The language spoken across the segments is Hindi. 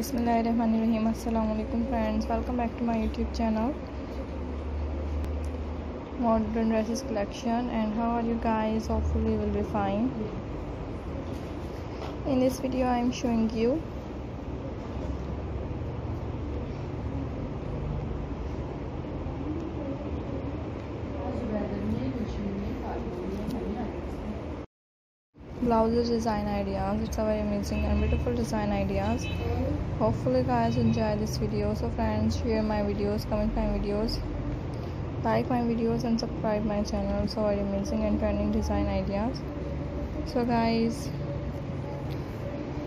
Bismillahirrahmanirrahim. Assalamualaikum friends. Welcome back to my youtube channel. Modern dresses collection. And how are you guys? Hopefully you will be fine. In this video I am showing you blouses design ideas it's a very amazing and beautiful design ideas hopefully guys enjoy this video so friends share my videos comment my videos like my videos and subscribe my channel so very amazing and trending design ideas so guys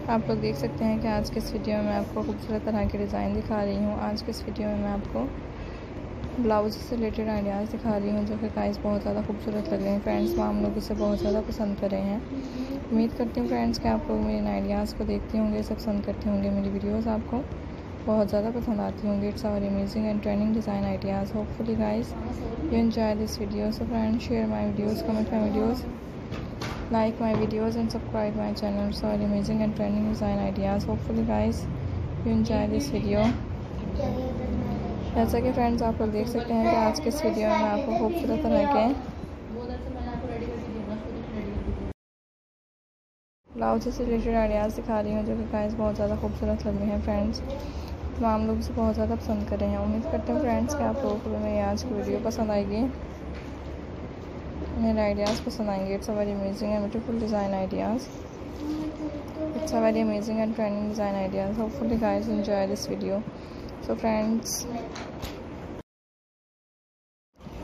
आप लोग देख सकते हैं कि आज के इस वीडियो में मैं आपको खूबसूरत तरह के डिज़ाइन दिखा रही हूँ आज के इस वीडियो में मैं आपको ब्लाउज से रिलेटेड आइडियाज़ दिखा रही हूँ, जो कि गाइस बहुत ज़्यादा खूबसूरत लग रहे हैं। फ्रेंड्स माम लोग इसे बहुत ज़्यादा पसंद कर रहे हैं। उम्मीद करती हूँ फ्रेंड्स कि आप लोग मेरे इन आइडियाज़ को देखते होंगे, सब पसंद करते होंगे मेरी वीडियोज़ आपको। बहुत ज़्यादा पसंद आती होंगी। It's our amazing and trending design ideas hopefully guys you enjoy this video so friends share my videos comment my videos like my videos and subscribe my channel. So amazing and trending design ideas. Hopefully guys you enjoy this video. जैसा कि फ्रेंड्स आप लोग देख सकते हैं कि आज के इस वीडियो में आपको खूबसूरत तरह के ब्लाउज से रिलेटेड आइडियाज़ दिखा रही हूँ जो कि गाइस बहुत ज़्यादा खूबसूरत लग रहे हैं फ्रेंड्स तमाम लोग इसे बहुत ज़्यादा पसंद कर रहे हैं। उम्मीद करते हैं फ्रेंड्स कि आप लोगों को मेरी आज की वीडियो पसंद आएगी। मेरे आइडियाज़ पसंद आएँगे। It's a very amazing and beautiful design ideas it's a very amazing and trending design ideas hopefully guys enjoy this video so friends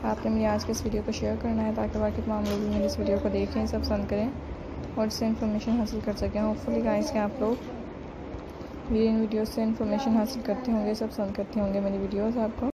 आपने मेरी आज के इस वीडियो को शेयर करना है ताकि बाकी तमाम लोग भी मेरी इस वीडियो को देखें सब पसंद करें और इससे इन्फॉर्मेशन हासिल कर सकें। होपफुली गाइस के आप लोग मेरी इन वीडियो से इन्फॉर्मेशन हासिल करते होंगे सब पसंद करते होंगे मेरी वीडियोस आपको।